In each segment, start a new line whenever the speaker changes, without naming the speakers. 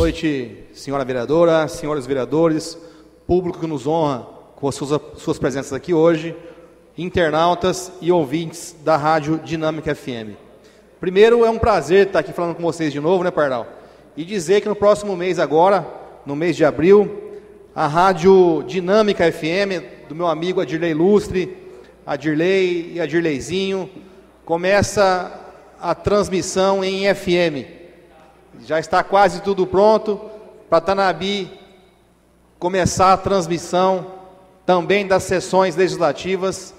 noite, senhora vereadora, senhores vereadores, público que nos honra com as suas, suas presenças aqui hoje, internautas e ouvintes da Rádio Dinâmica FM. Primeiro, é um prazer estar aqui falando com vocês de novo, né, Pardal? E dizer que no próximo mês agora, no mês de abril, a Rádio Dinâmica FM, do meu amigo Adirley Lustre, Adirley e Adirleizinho, começa a transmissão em FM. Já está quase tudo pronto para Tanabi começar a transmissão também das sessões legislativas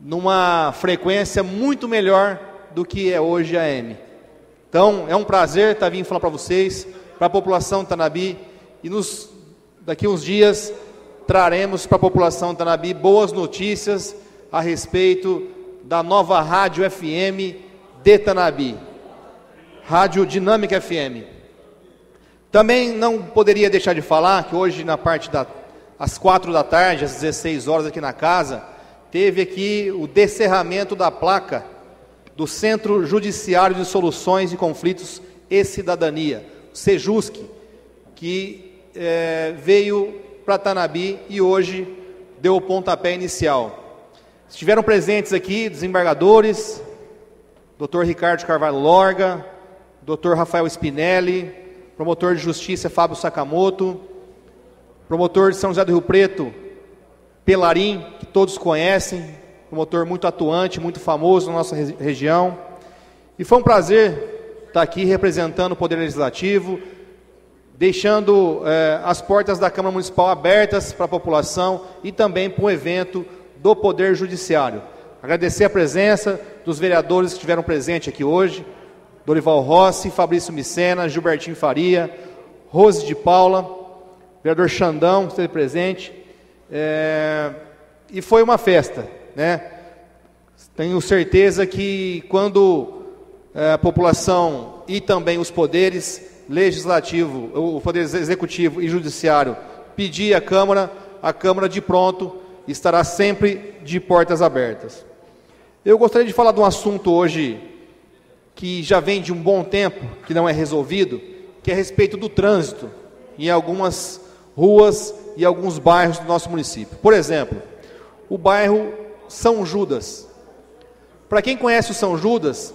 numa frequência muito melhor do que é hoje a M. Então, é um prazer estar vindo falar para vocês, para a população de Tanabi, e nos, daqui uns dias traremos para a população de Tanabi boas notícias a respeito da nova rádio FM de Tanabi. Rádio Dinâmica FM. Também não poderia deixar de falar que hoje, na parte da, às quatro da tarde, às 16 horas aqui na casa, teve aqui o descerramento da placa do Centro Judiciário de Soluções de Conflitos e Cidadania, Sejusc, que é, veio para Tanabi e hoje deu o pontapé inicial. Estiveram presentes aqui desembargadores, Dr. Ricardo Carvalho Lorga, Dr. Rafael Spinelli, promotor de justiça Fábio Sakamoto, promotor de São José do Rio Preto, Pelarim, que todos conhecem, promotor muito atuante, muito famoso na nossa região. E foi um prazer estar aqui representando o Poder Legislativo, deixando eh, as portas da Câmara Municipal abertas para a população e também para o evento do Poder Judiciário. Agradecer a presença dos vereadores que estiveram presentes aqui hoje, Dorival Rossi, Fabrício Micena, Gilbertinho Faria, Rose de Paula, vereador Xandão, esteve presente. É, e foi uma festa, né? Tenho certeza que quando é, a população e também os poderes legislativo, o poder executivo e judiciário pedir à Câmara, a Câmara de pronto estará sempre de portas abertas. Eu gostaria de falar de um assunto hoje que já vem de um bom tempo, que não é resolvido, que é a respeito do trânsito em algumas ruas e alguns bairros do nosso município. Por exemplo, o bairro São Judas. Para quem conhece o São Judas,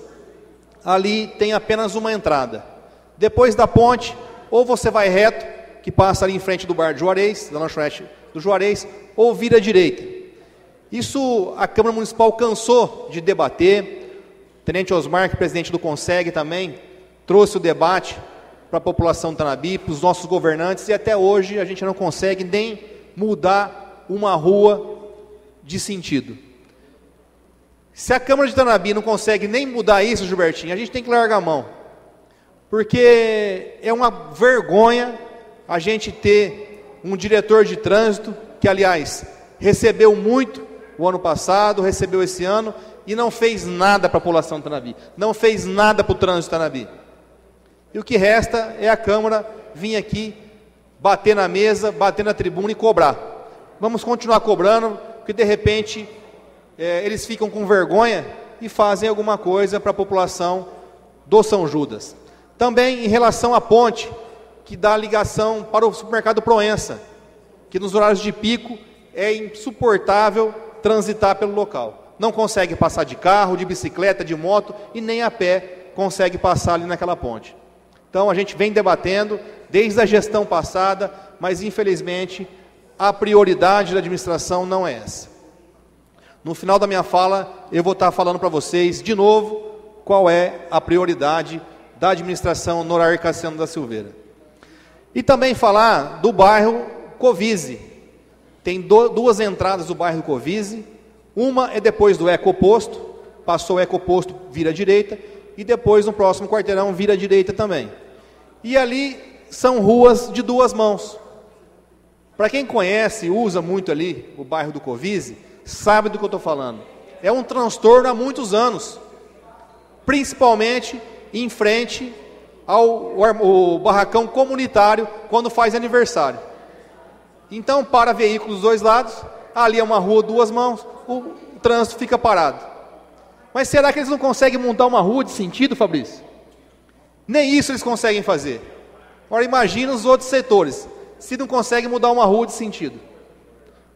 ali tem apenas uma entrada. Depois da ponte, ou você vai reto, que passa ali em frente do bar de Juarez, da lanchonete do Juarez, ou vira à direita. Isso a Câmara Municipal cansou de debater, Tenente Osmar, que é presidente do Conseg também, trouxe o debate para a população Tanabi, para os nossos governantes, e até hoje a gente não consegue nem mudar uma rua de sentido. Se a Câmara de Tanabi não consegue nem mudar isso, Gilbertinho, a gente tem que largar a mão. Porque é uma vergonha a gente ter um diretor de trânsito, que aliás recebeu muito o ano passado, recebeu esse ano, e não fez nada para a população de Tanabi, não fez nada para o trânsito de Tanabi. E o que resta é a Câmara vir aqui, bater na mesa, bater na tribuna e cobrar. Vamos continuar cobrando, porque de repente é, eles ficam com vergonha e fazem alguma coisa para a população do São Judas. Também em relação à ponte, que dá ligação para o supermercado Proença, que nos horários de pico é insuportável transitar pelo local não consegue passar de carro, de bicicleta, de moto e nem a pé consegue passar ali naquela ponte. Então a gente vem debatendo desde a gestão passada, mas infelizmente a prioridade da administração não é essa. No final da minha fala, eu vou estar falando para vocês de novo qual é a prioridade da administração Norair Cassiano da Silveira. E também falar do bairro Covise. Tem duas entradas do bairro Covise, uma é depois do ecoposto, passou o ecoposto, vira à direita, e depois no próximo quarteirão vira à direita também. E ali são ruas de duas mãos. Para quem conhece, usa muito ali o bairro do Covise, sabe do que eu estou falando. É um transtorno há muitos anos, principalmente em frente ao, ao barracão comunitário quando faz aniversário. Então, para veículos dos dois lados, ali é uma rua duas mãos, o trânsito fica parado. Mas será que eles não conseguem montar uma rua de sentido, Fabrício? Nem isso eles conseguem fazer. Agora imagina os outros setores, se não consegue mudar uma rua de sentido.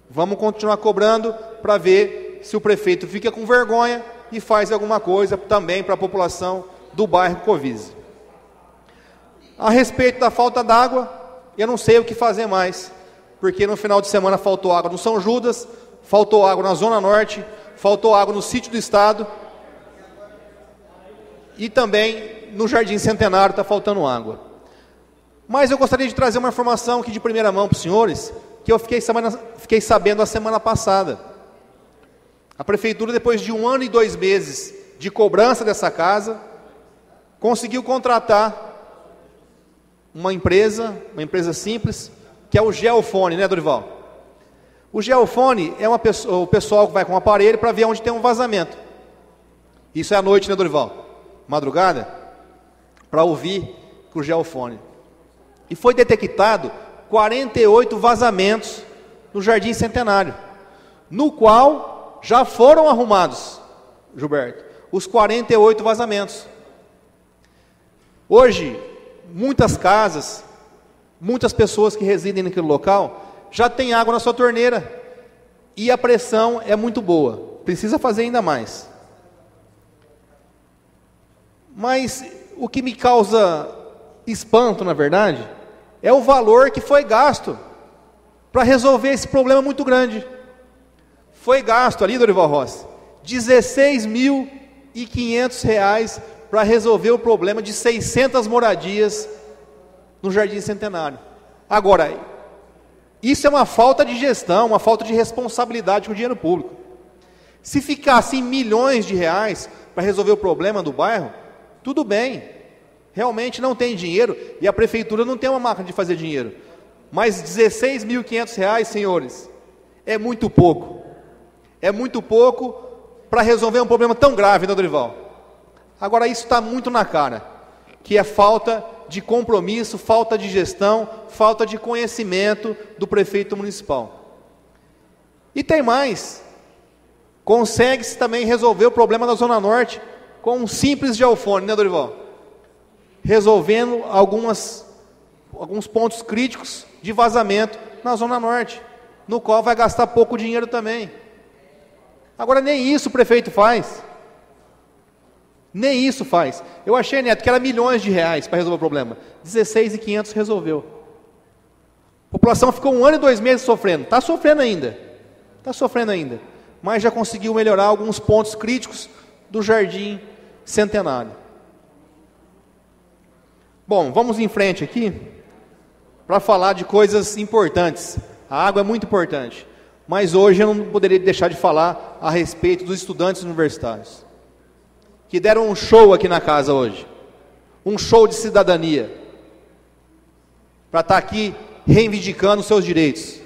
Vamos continuar cobrando para ver se o prefeito fica com vergonha e faz alguma coisa também para a população do bairro Covise. A respeito da falta d'água, eu não sei o que fazer mais, porque no final de semana faltou água no São Judas, faltou água na Zona Norte, faltou água no sítio do Estado e também no Jardim Centenário está faltando água. Mas eu gostaria de trazer uma informação aqui de primeira mão para os senhores, que eu fiquei, semana, fiquei sabendo a semana passada. A prefeitura, depois de um ano e dois meses de cobrança dessa casa, conseguiu contratar uma empresa, uma empresa simples, que é o Geofone, né, Dorival? O Geofone é pessoa, o pessoal que vai com o aparelho para ver onde tem um vazamento. Isso é à noite, né, Dorival? Madrugada, para ouvir com o Geofone. E foi detectado 48 vazamentos no Jardim Centenário, no qual já foram arrumados, Gilberto, os 48 vazamentos. Hoje, muitas casas, muitas pessoas que residem naquele local, já têm água na sua torneira e a pressão é muito boa. Precisa fazer ainda mais. Mas o que me causa espanto, na verdade, é o valor que foi gasto para resolver esse problema muito grande. Foi gasto ali, Dorival Rossi, 16.500 reais para resolver o problema de 600 moradias no Jardim Centenário. Agora, isso é uma falta de gestão, uma falta de responsabilidade com o dinheiro público. Se ficassem milhões de reais para resolver o problema do bairro, tudo bem. Realmente não tem dinheiro e a prefeitura não tem uma máquina de fazer dinheiro. Mas 16.500 reais, senhores, é muito pouco. É muito pouco para resolver um problema tão grave, né, Dorival? Agora, isso está muito na cara, que é falta de compromisso, falta de gestão, falta de conhecimento do prefeito municipal. E tem mais, consegue-se também resolver o problema da Zona Norte com um simples geofone, né, Dorival? Resolvendo algumas, alguns pontos críticos de vazamento na Zona Norte, no qual vai gastar pouco dinheiro também. Agora, nem isso o prefeito faz. Nem isso faz. Eu achei, Neto, que era milhões de reais para resolver o problema. 16,500 resolveu. A população ficou um ano e dois meses sofrendo. Está sofrendo ainda. Está sofrendo ainda. Mas já conseguiu melhorar alguns pontos críticos do jardim centenário. Bom, vamos em frente aqui para falar de coisas importantes. A água é muito importante. Mas hoje eu não poderia deixar de falar a respeito dos estudantes universitários que deram um show aqui na casa hoje. Um show de cidadania. Para estar tá aqui reivindicando seus direitos.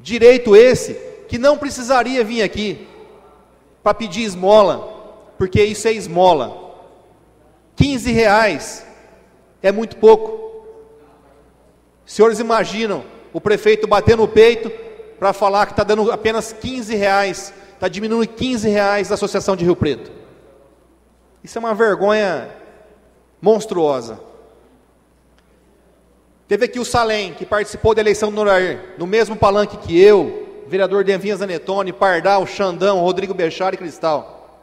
Direito esse que não precisaria vir aqui para pedir esmola, porque isso é esmola. 15 reais é muito pouco. Senhores imaginam o prefeito bater no peito para falar que está dando apenas 15 reais, está diminuindo 15 reais da Associação de Rio Preto. Isso é uma vergonha monstruosa. Teve aqui o Salem, que participou da eleição do Norair, no mesmo palanque que eu, vereador Denvinha Zanetone, Pardal, Xandão, Rodrigo Bechar e Cristal.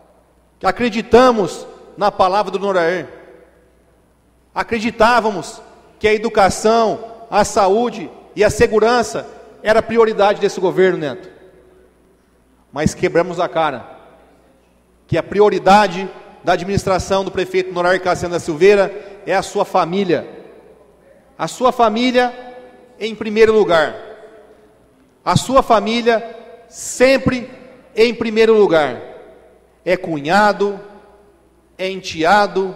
Que acreditamos na palavra do Norair. Acreditávamos que a educação, a saúde e a segurança era prioridade desse governo, Neto. Mas quebramos a cara. Que a prioridade da administração do prefeito Norar Cassiano da Silveira é a sua família. A sua família em primeiro lugar. A sua família sempre em primeiro lugar. É cunhado, é enteado,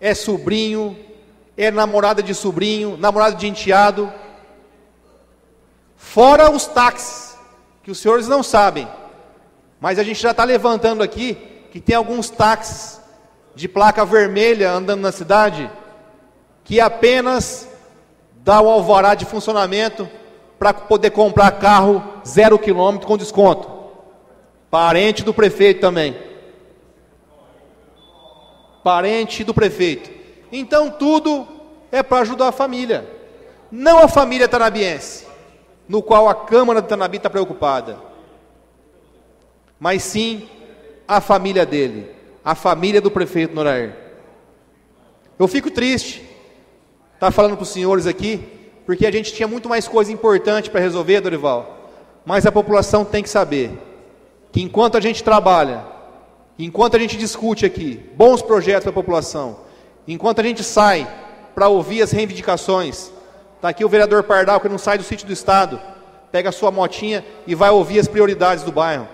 é sobrinho, é namorada de sobrinho, namorada de enteado. Fora os táxis, que os senhores não sabem, mas a gente já está levantando aqui que tem alguns táxis de placa vermelha andando na cidade que apenas dá o alvará de funcionamento para poder comprar carro zero quilômetro com desconto. Parente do prefeito também. Parente do prefeito. Então tudo é para ajudar a família. Não a família tanabiense, no qual a Câmara do Tanabi está preocupada, mas sim a família dele, a família do prefeito Norair. Eu fico triste, tá falando para os senhores aqui, porque a gente tinha muito mais coisa importante para resolver, Dorival. Mas a população tem que saber que enquanto a gente trabalha, enquanto a gente discute aqui bons projetos para a população, enquanto a gente sai para ouvir as reivindicações, está aqui o vereador Pardal que não sai do sítio do Estado, pega a sua motinha e vai ouvir as prioridades do bairro.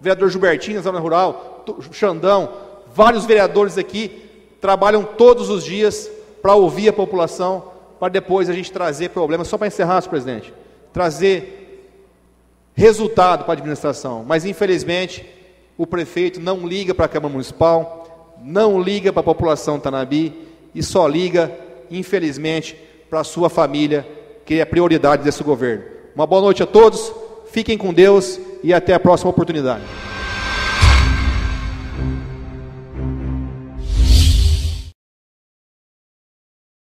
Vereador Gilbertinho, na zona rural, Xandão, vários vereadores aqui trabalham todos os dias para ouvir a população, para depois a gente trazer problemas. Só para encerrar, senhor presidente, trazer resultado para a administração. Mas, infelizmente, o prefeito não liga para a Câmara Municipal, não liga para a população Tanabi e só liga, infelizmente, para a sua família, que é a prioridade desse governo. Uma boa noite a todos, fiquem com Deus e até a próxima oportunidade.